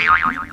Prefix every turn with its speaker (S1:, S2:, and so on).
S1: よ